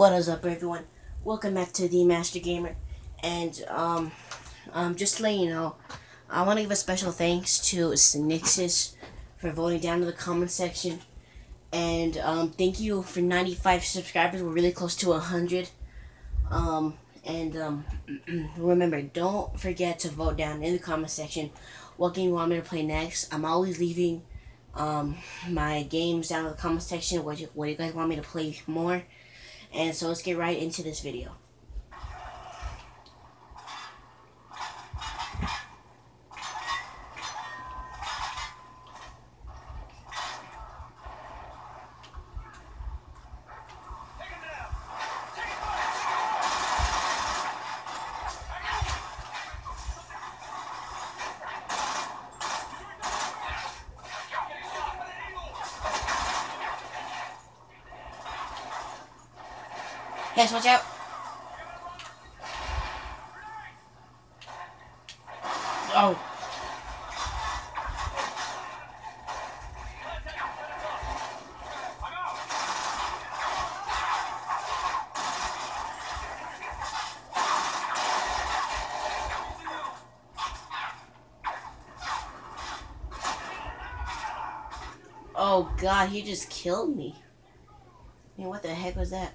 What is up, everyone? Welcome back to the Master Gamer, and um, um, just to let you know, I want to give a special thanks to Synixis for voting down to the comment section, and um, thank you for 95 subscribers. We're really close to 100. Um, and um, remember, don't forget to vote down in the comment section what game you want me to play next. I'm always leaving um, my games down in the comment section. What you, what do you guys want me to play more. And so let's get right into this video. Yes, watch out. Oh. Oh god, he just killed me. I mean, what the heck was that?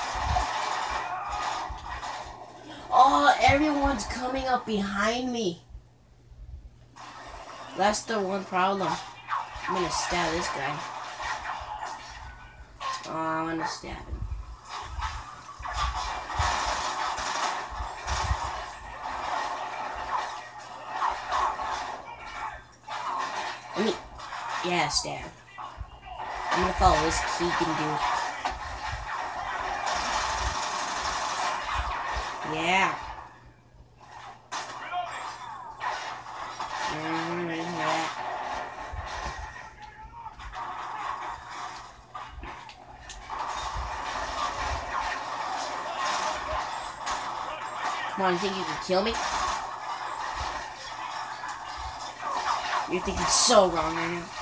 everyone's coming up behind me. That's the one problem. I'm gonna stab this guy. Oh, I'm gonna stab him. Let me, yeah, stab. I'm gonna follow this Keegan dude. Yeah. Mm, ready for that. Mm-hmm. Come on, you think you can kill me? You're thinking so wrong right now.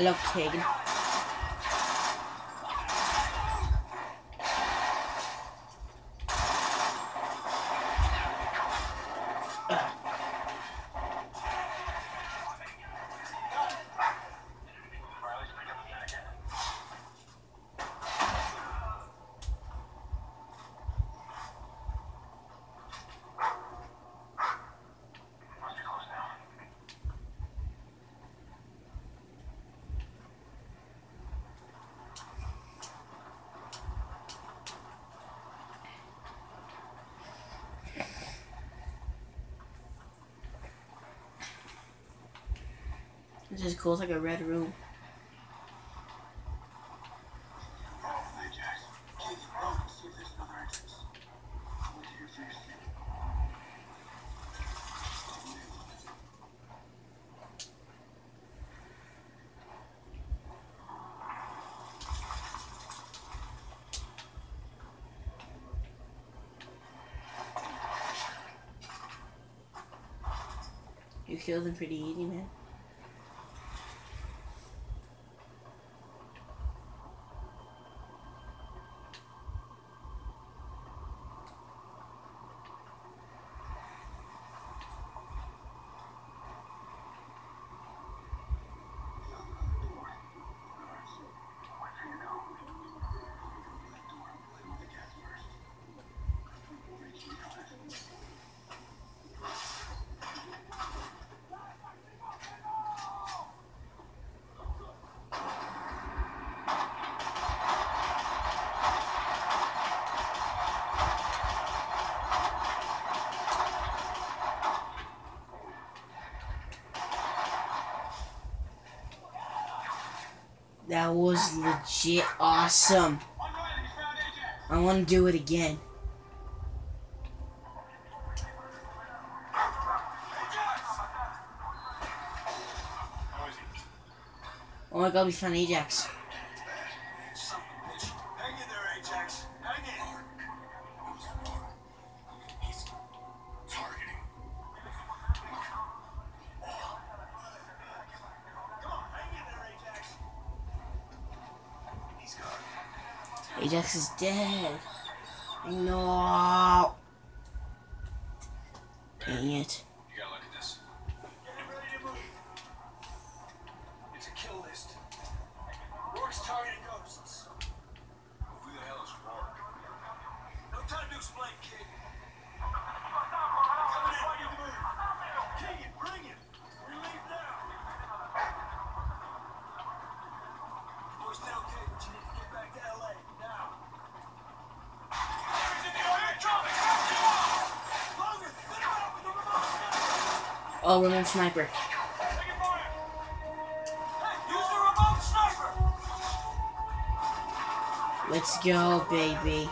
I This is cool. It's like a red room. You killed him pretty easy, man. That was legit awesome. I want to do it again. Oh my god, we found Ajax. Ajax is dead. No. Dang it. all women sniper. Let's go, baby.